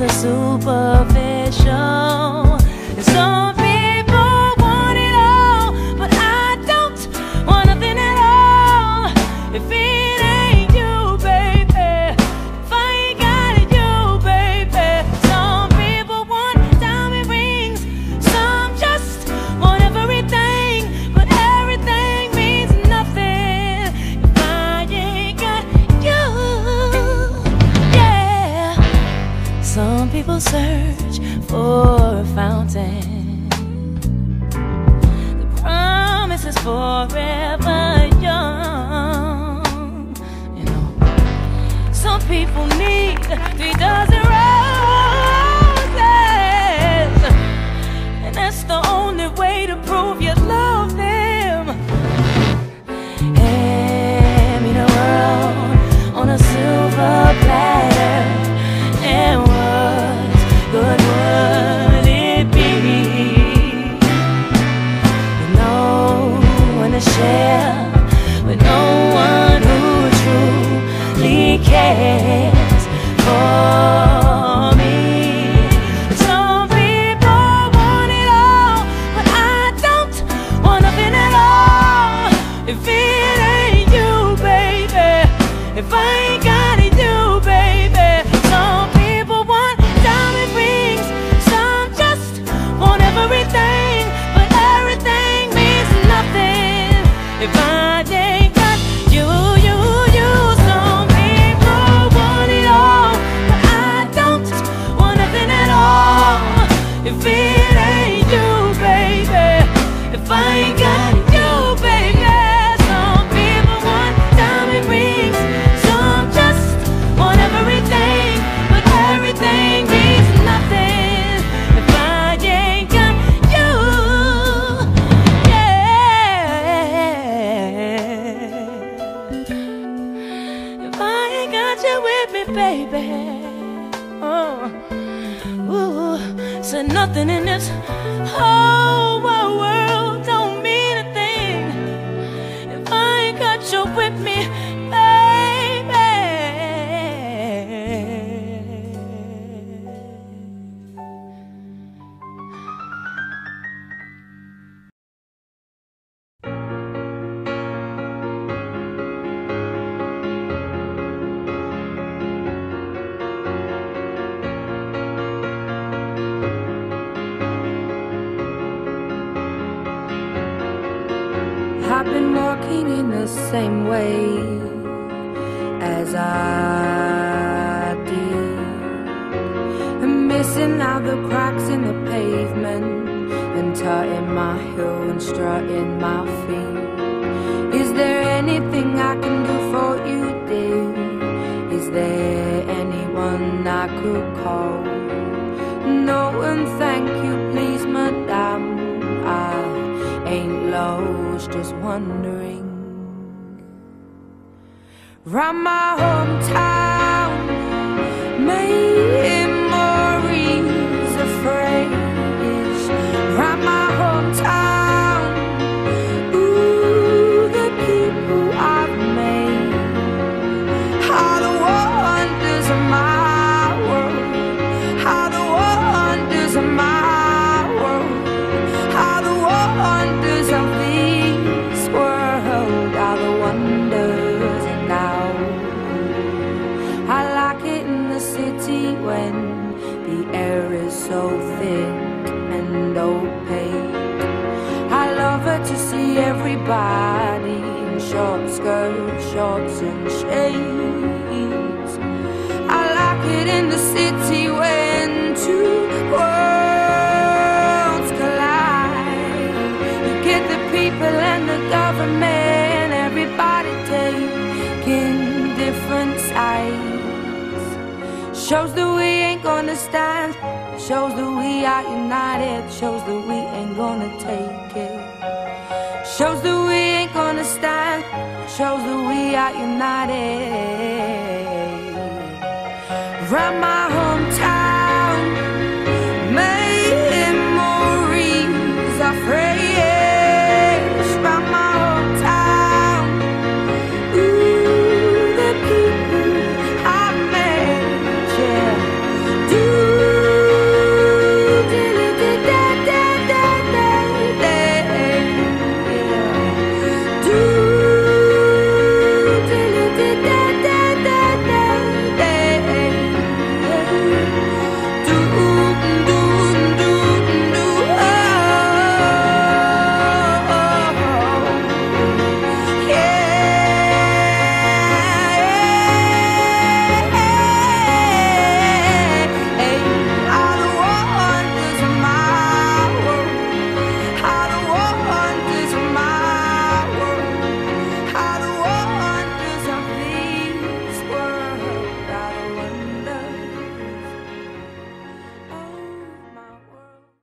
the super search for a fountain. The promise is forever young. You know, some people need three dozen. baby. Oh, ooh, said nothing in this whole world. I've been walking in the same way as I did. I'm missing out the cracks in the pavement and tutting my heel and strutting my feet. Is there anything I can do for you, dear? Is there anyone I could call? No, one. thank you. was just wondering. Round my hometown, maybe. body in short skirts, shorts and shades. I like it in the city when two worlds collide. You get the people and the government, everybody taking different sides. Shows that we ain't gonna stand. Shows that we are united. Shows that we ain't gonna take it shows the stand shows that we are united.